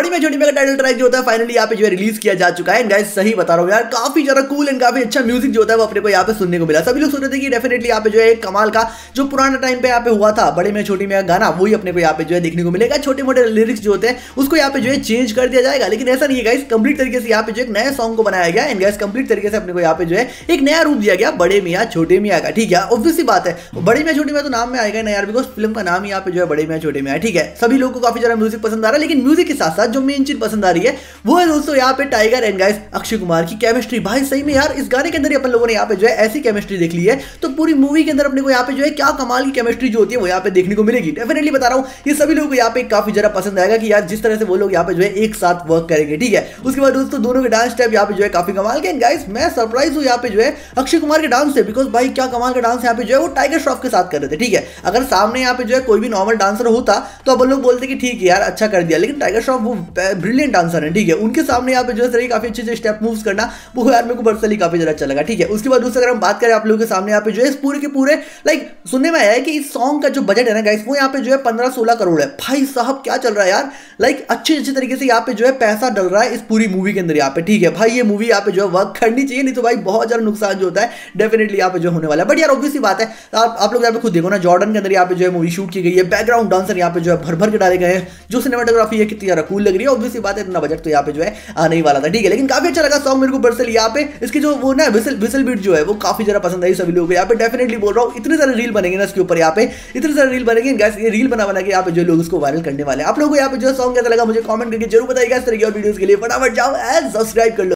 बड़ी में छोटी में टाइटल ट्रैक जो होता है फाइनली यहाँ पे जो है रिलीज़ किया जा चुका है। गाइस सही बता रहा हूँ यार, काफ़ी ज़्यादा कूल एंड काफ़ी अच्छा म्यूज़िक जो होता है वो अपने को यहाँ पे सुनने को मिला। सभी लोग सोच रहे थे कि डेफिनेटली यहाँ पे जो है कमाल का, जो पुराना टाइम पे यहाँ पे हुआ था, बड़े में छोटी में गाना, वही अपने को यहाँ पे जो है देखने को मिलेगा। छोटे मोटे लिरिक्स जो होते हैं, उसको यहाँ पे जो है चेंज कर दिया जाएगा। लेकिन ऐसा नहीं है गाइस कंप्लीट तरीके से यहाँ पे जो एक नया सॉन्ग को बनाया गया। एंड गाइस कंप्लीट तरीके से अपने को यहाँ पे जो है एक नया रूप दिया गया, बड़े मियाँ छोटे मियाँ का ठीक है ऑब्वियसली बात है। बड़े मियाँ छोटे मियाँ तो नाम में आएगा ना यार बिकॉज़ फ़िल्म का नाम यहाँ पे जो है बड़े मियाँ छोटे मियाँ ठीक है, सभी लोगों को काफ़ी ज़्यादा म्यूज़िक पसंद आ रहा है, लेकिन म्यूज़िक के साथ साथ जो मेन चीज़ पसंद आ रही है वो है दोस्तों यहाँ पे Tiger and guys Akshay Kumar की केमिस्ट्री भाई सही में यार इस गाने के अंदर ही अपन लोगों ने यहाँ पे जो है ऐसी केमिस्ट्री देख ली है तो पूरी मूवी के अंदर अपने को यहाँ पे जो है क्या कमाल की केमिस्ट्री जो होती है वो यहाँ पे देखने को मिलेगी डेफिनेटली बता रहा हूँ ये सभी लोगों को यहाँ पे काफ़ी ज़्यादा पसंद आएगा कि यार जिस तरह से वो लोग यहाँ पे जो है एक साथ वर्क करेंगे ठीक है उसके बाद दोस्तों दोनों के डांस स्टेप यहाँ पे जो है काफ़ी कमाल के गाइस मैं सरप्राइज़ हूँ यहाँ पे जो है अक्षय कुमार के डांस से बिकॉज़ भाई क्या कमाल का डांस यहाँ पे जो है वो टाइगर श्रॉफ के साथ कर रहे थे ठीक है अगर सामने यहाँ पे जो है कोई भी नॉर्मल डांसर होता तो अब लोग बोलते कि ठीक है यार अच्छा कर दिया लेकिन टाइगर श्रॉफ वो ब्रिलियंट डांसर है ठीक है? उनके सामने यहाँ पे जो है काफ़ी अच्छे अच्छे स्टेप मूव करना वो यार मेरे को पर्सनली काफ़ी ज़्यादा अच्छा लगा ठीक है? उसके बाद दूसरा अगर हम बात करें आप लोगों के सामने यहाँ पे जो है पूरे के पूरे लाइक सुनने में आया है कि इस सॉन्ग का जो बजट है ना गाइस वो यहाँ पे जो है पंद्रह सोलह करोड़ है। भाई साहब क्या चल रहा है यार? लाइक अच्छे अच्छे तरीके से यहाँ पे जो है पैसा डल रहा है इस पूरी मूवी के अंदर यहाँ पे ठीक है? भाई ये मूवी यहाँ पे जो है वर्क करनी चाहिए नहीं तो भाई बहुत ज़्यादा नुकसान जो होता है डेफिनेटली यहाँ पे जो होने वाला है। बट यार ऑब्वियसली बात है आप, लोग यहाँ पे खुद देखो ना जॉर्डन के अंदर यहाँ पे जो है मूवी शूट की गई है बैकग्राउंड डांसर यहाँ पे जो है भर भर के डाले गए हैं जो सिनेमाटोग्राफी है कितनी ज़्यादा लग रही है। ऑब्वियसली बात है, इतना बजट तो यहाँ पे जो है आने ही वाला था। ठीक है, लेकिन काफ़ी अच्छा लगा सॉन्ग मेरे को बरसल यहाँ पे इसकी जो वो ना विसल विसल बीट जो है, वो काफ़ी ज़्यादा पसंद आई सभी लोगों को। यहाँ पे डेफिनेटली बोल रहा हूँ, इतने सारे रील बनेंगे ना इसके ऊपर यहाँ पे। इतने सारे रील बनेंगे। गैस ये रील बना बना के यहाँ पे जो लोग उसको वायरल करने वाले आप लोगों को यहाँ पे जो सॉन्ग कैसा लगा, मुझे कॉमेंट करके ज़रूर बताइएगा इस तरह की और वीडियोस के लिए फटाफट जाओ एंड सब्सक्राइब कर लो।